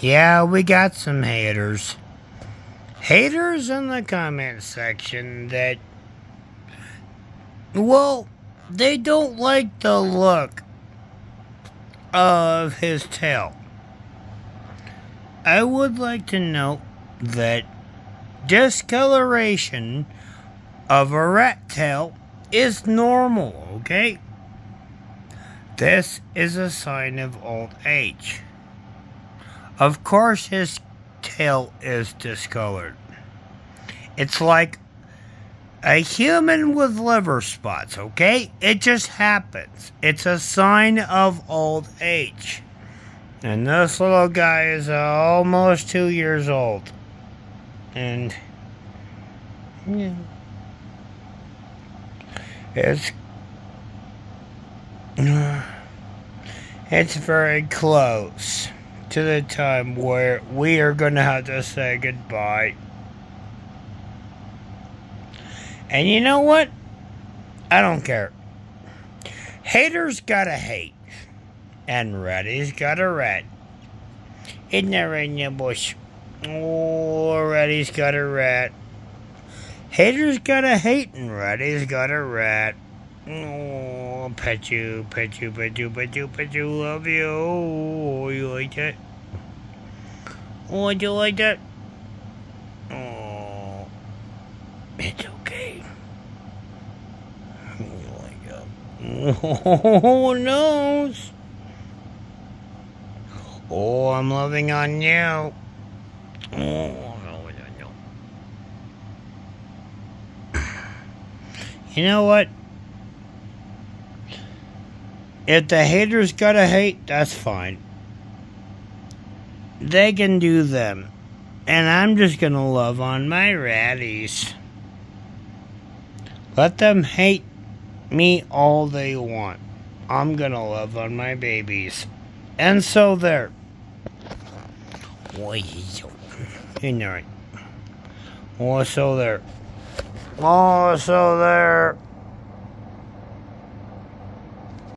Yeah, we got some haters. Haters in the comment section that, well, they don't like the look of his tail. I would like to note that discoloration of a rat tail is normal, okay? This is a sign of old age. Of course, his tail is discolored. It's like a human with liver spots, okay? It just happens. It's a sign of old age. And this little guy is almost two years old. And, yeah. It's it's very close to the time where we are going to have to say goodbye. And you know what? I don't care. Haters gotta hate. And ratties gotta rat. Isn't that right, Bush? Oh, ratties got a rat. Haters gotta hate and ratties got a rat. Oh, pet you, pet you, pet you, pet you, pet you, love you. Oh, you like that? Oh, do you like that? Oh, it's okay. You like that? Oh, no. Oh, I'm loving on you. Oh. You know what? If the haters gotta hate, that's fine. They can do them. And I'm just gonna love on my ratties. Let them hate me all they want. I'm gonna love on my babies. And so there. Boy, it. Oh, so there. Oh, so there.